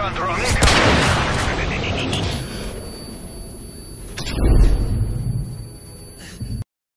gone wrong.